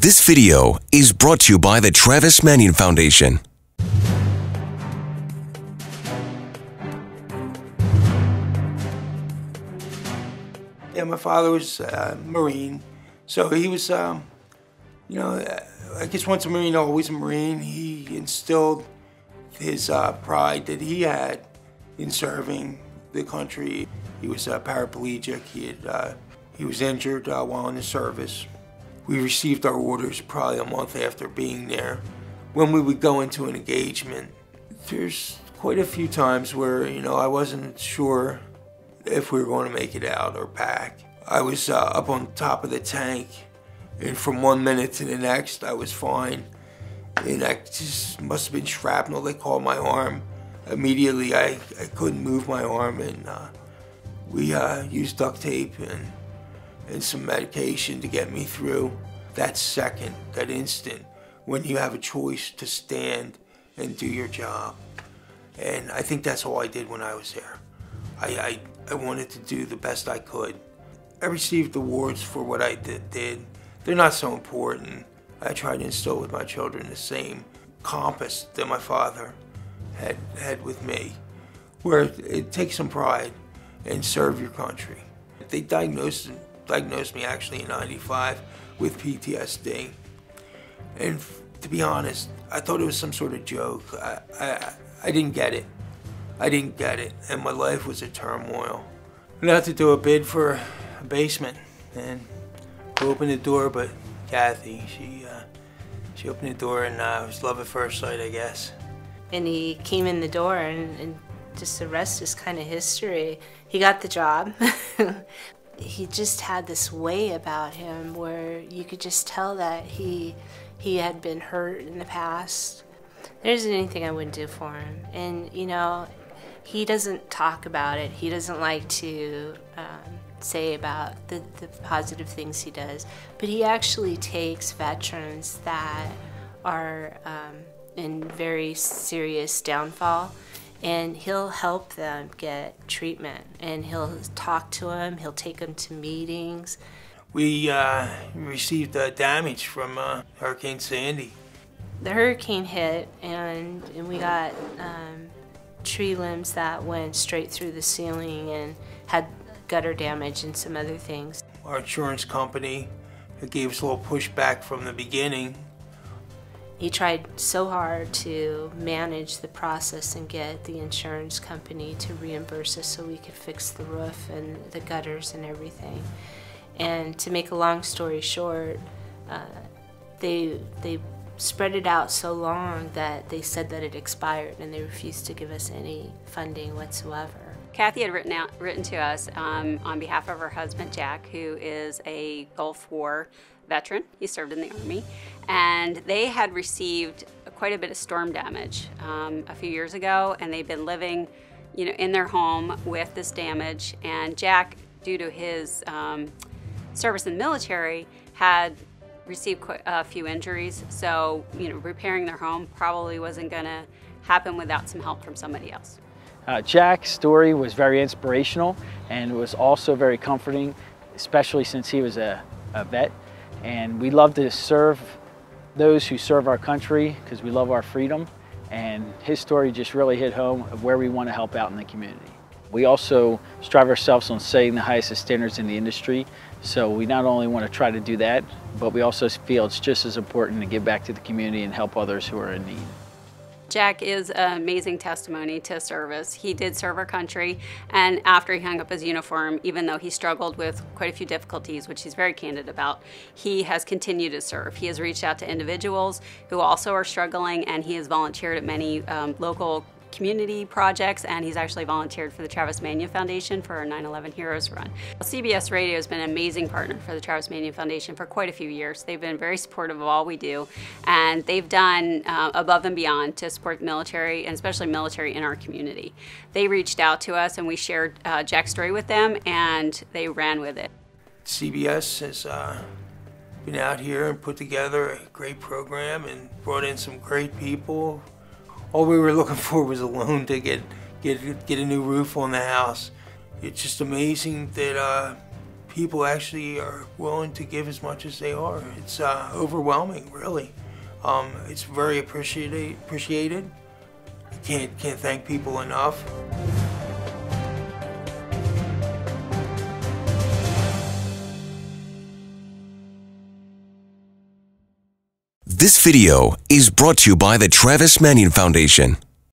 This video is brought to you by the Travis Manion Foundation. Yeah, my father was a Marine, so he was, um, you know, I guess once a Marine, always a Marine. He instilled his uh, pride that he had in serving the country. He was a paraplegic. He had, uh, he was injured uh, while in the service. We received our orders probably a month after being there. When we would go into an engagement, there's quite a few times where you know I wasn't sure if we were going to make it out or back. I was uh, up on top of the tank, and from one minute to the next, I was fine. And I just must have been shrapnel. They called my arm. Immediately, I, I couldn't move my arm, and uh, we uh, used duct tape and, and some medication to get me through that second, that instant, when you have a choice to stand and do your job. And I think that's all I did when I was there. I, I, I wanted to do the best I could. I received awards for what I did. did. They're not so important. I try to instill with my children the same compass that my father had had with me, where it takes some pride and serve your country. They diagnosed diagnosed me actually in '95 with PTSD, and to be honest, I thought it was some sort of joke. I, I, I didn't get it. I didn't get it, and my life was a turmoil. I had to do a bid for a basement, and we opened the door, but Kathy, she uh, she opened the door, and uh, it was love at first sight, I guess. And he came in the door, and, and just the rest is kind of history. He got the job. he just had this way about him where you could just tell that he he had been hurt in the past. There isn't anything I wouldn't do for him, and you know, he doesn't talk about it. He doesn't like to um, say about the, the positive things he does, but he actually takes veterans that are um, in very serious downfall and he'll help them get treatment and he'll talk to them he'll take them to meetings. We uh, received uh, damage from uh, hurricane sandy. The hurricane hit and, and we got um, tree limbs that went straight through the ceiling and had gutter damage and some other things. Our insurance company gave us a little pushback from the beginning he tried so hard to manage the process and get the insurance company to reimburse us so we could fix the roof and the gutters and everything. And to make a long story short, uh, they they spread it out so long that they said that it expired and they refused to give us any funding whatsoever. Kathy had written out written to us um, on behalf of her husband Jack, who is a Gulf War veteran. He served in the Army. And they had received quite a bit of storm damage um, a few years ago, and they've been living you know, in their home with this damage. And Jack, due to his um, service in the military, had received quite a few injuries. So, you know, repairing their home probably wasn't going to happen without some help from somebody else. Uh, Jack's story was very inspirational and was also very comforting, especially since he was a, a vet and we love to serve those who serve our country because we love our freedom. And his story just really hit home of where we want to help out in the community. We also strive ourselves on setting the highest standards in the industry. So we not only want to try to do that, but we also feel it's just as important to give back to the community and help others who are in need. Jack is an amazing testimony to service. He did serve our country, and after he hung up his uniform, even though he struggled with quite a few difficulties, which he's very candid about, he has continued to serve. He has reached out to individuals who also are struggling, and he has volunteered at many um, local community projects, and he's actually volunteered for the Travis Manion Foundation for our 9-11 Heroes Run. CBS Radio has been an amazing partner for the Travis Manion Foundation for quite a few years. They've been very supportive of all we do, and they've done uh, above and beyond to support the military, and especially military in our community. They reached out to us, and we shared uh, Jack's story with them, and they ran with it. CBS has uh, been out here and put together a great program and brought in some great people all we were looking for was a loan to get get get a new roof on the house. It's just amazing that uh, people actually are willing to give as much as they are. It's uh, overwhelming, really. Um, it's very appreciated. Appreciated. Can't can't thank people enough. This video is brought to you by the Travis Manion Foundation.